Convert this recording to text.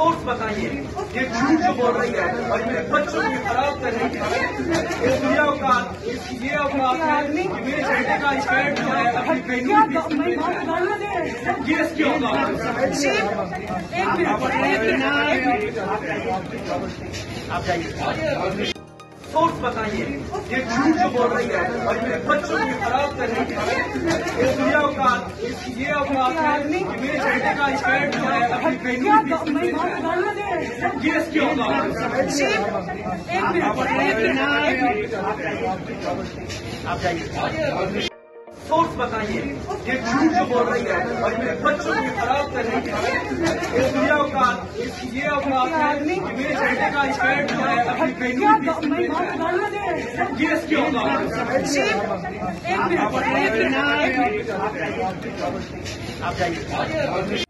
Source बताइए। ये झूठ जो बोल रही है और मेरे बच्चों को खराब कर रही है ये दुनिया औकात ये औकात है कि मेरे बेटे का स्टैंड जो है अपनी क्या बेटी ग- मैं बात गालियाँ दे रही हूँ। ये इसकी औकात सोर्स बताइए। ये झूठ जो बोल रही है और मेरे बच्चों को खराब कर रही है ये दुनिया औकात ये औकात कि मेरे बेटे का स्टैंड जो अपनी बेटी क्या ग- मैं बात गालियाँ दे रही। ये इसकी औकात जी, एक मिनट एक मिनट सोर्स बताइए। ये झूठ जो बोल रही है और मेरे बच्चों को खराब कर रही है दुनिया औकात ये औकात है कि मेरे बेटे का स्टैंड जो है अपनी बेटी। ये इसकी औकात आप जी,